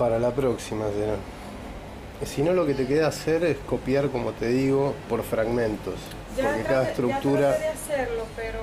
Para la próxima será. Si no, lo que te queda hacer es copiar, como te digo, por fragmentos. Porque cada estructura... de hacerlo, pero